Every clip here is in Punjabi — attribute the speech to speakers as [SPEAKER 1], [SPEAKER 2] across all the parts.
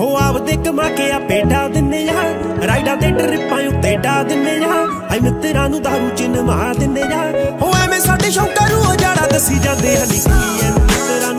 [SPEAKER 1] ਹੋ ਆਪਦੇ ਕਮਾ ਕੇ ਆ ਪੇਡਾ ਦਿੰਨੇ ਆ। ਰਾਈਡਾਂ ਤੇ ਟ੍ਰਿਪਾਂ ਉੱਤੇ ਡਾ ਦਿੰਨੇ ਆ। ਆਈ ਮਿੱਤਰਾਂ ਨੂੰ ਦਾਰੂ ਚ ਨਮਾ ਦਿੰਨੇ ਆ। ਹੋ ਐਵੇਂ ਸਾਡੇ ਸ਼ੌਕਾਂ ਨੂੰ ਉਜਾੜਾ ਦੱਸੀ ਜਾਂਦੇ ਆ। ਕੀ ਐ ਮਿੱਤਰਾਂ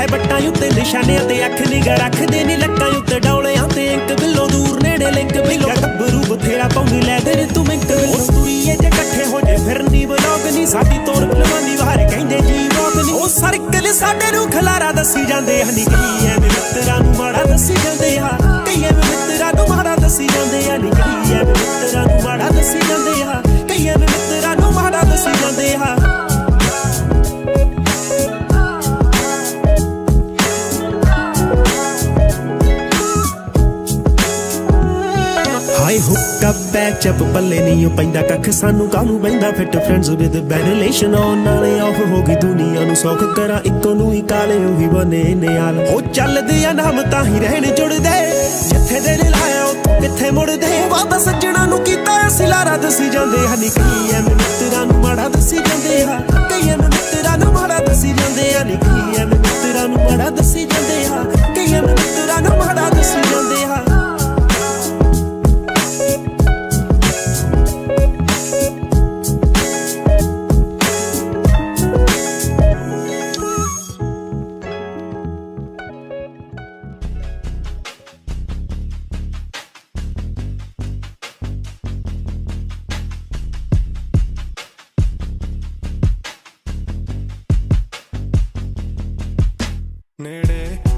[SPEAKER 1] ਹੈ ਬੱਟਾਂ ਉੱਤੇ ਨਿਸ਼ਾਨਿਆਂ ਤੇ ਅੱਖ ਨਿਗਾ ਰੱਖਦੇ ਨੀ ਲੱਕਾਂ ਉੱਤੇ ਡੌਲਿਆਂ ਤੇ ਇੰਕ ਬਿੱਲੋ ਦੂਰ ਨੇੜੇ ਲਿੰਕ ਬਿੱਲੋ। ਗੱਭਰੂ ਬਥੇਰਾ ਪਾਉਂਦੀ ਲੈ ਦੇ ਤੂੰ ਮਿੰਕ ਉਸ ਤੁਰੀਏ ਜੇ ਇਕੱਠੇ ਹੋ ਜੇ, ਫਿਰ ਨਹੀਂ ਬਲੌਗ ਨਹੀਂ ਸਾਡੀ ਤੋੜ ਫਿਲਮਾਂ ਵਾਰ ਕਹਿੰਦੇ ਜੀ ਰੋਕ ਨਹੀਂ ਉਹ ਸਰਕਲ ਸਾਡੇ ਨੂੰ ਖਲਾਰਾ ਦੱਸੀ ਜਾਂਦੇ ਹਨ ਕੀ ਐਵੇਂ ਮਿੱਤਰਾਂ ਨੂੰ ਮਾੜਾ ਦੱਸੀ ਜਾਂਦੇ ਆ। ਕਈ ਐਵੇਂ ਮਿੱਤਰਾਂ ਨੂੰ ਮਾੜਾ ਦੱਸੀ ਜਾਂਦੇ ਆ, ਨੀ ਕਈ ਐਵੇਂ ਮਿੱਤਰਾਂ ਨੂੰ ਮਾੜਾ ਦੱਸੀ ਜਾਂਦੇ ਹਾਈ ਹੁੱਕ ਬੱਲੇ ਨਹੀਂ ਉਹ ਪੈਂਦਾ ਕੱਖ ਸਾਨੂੰ ਕਾਹਨੂੰ ਬੈਂਦਾ fit friends with bad relation on ਨਾਲੇ ਆਫ ਹੋ ਗਈ ਦੁਨੀਆ ਨੂੰ ਸੌਖ। ਕਰਾਂ ਇੱਕੋ ਨੂੰ ਹੀ ਕਾਲੇ ਉਹੀ ਬਨੇ ਨਿਆਲ ਉਹ ਚੱਲਦੇ ਆ ਨਾਮ ਤਾਂ ਹੀ ਰਹਿਣ ਜੁੜਦੇ। ਜਿੱਥੇ ਦਿਲ ਲਾਇਆ ਉਹ ਕਿੱਥੇ ਮੁੜਦੇ? ਵਾਦਾ ਸੱਜਣਾ ਨੂੰ ਕੀਤਾ ਅਸੀਂ ਲਾਰਾ ਦੱਸੀ ਜਾਂਦੇ ਹਨੀ ਕਈ ਐ ਮਿੱਤਰਾਂ ਨੂੰ ਮਾੜਾ ਦੱਸੀ ਜਾਂਦੇ ਆ ਕਈ ਐ ਮਿੱਤਰਾਂ ਨੂੰ ਮਾੜਾ ਦੱਸੀ ਜਾਂਦੇ ਆ ਨੀ ਐ ਮਿੱਤਰਾਂ ਨੂੰ ਮਾੜਾ ਦੱਸੀ ਜਾਂਦੇ ਆ
[SPEAKER 2] ਨੇੜੇ